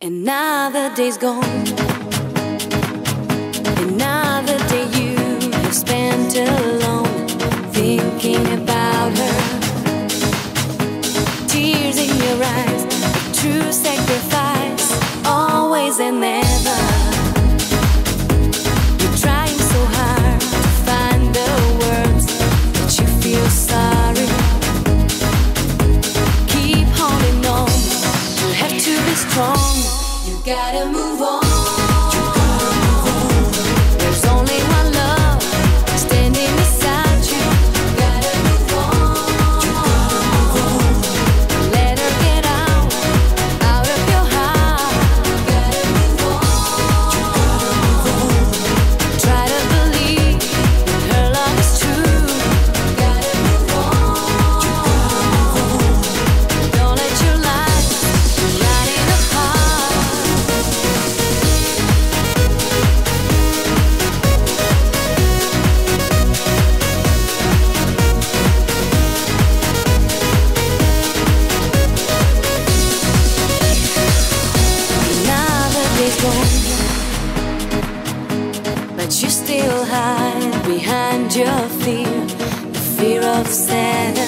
Another day's gone. Another day you have spent alone, thinking about her. Tears in your eyes, true second. Gotta move. you still hide behind your fear, the fear of sadness.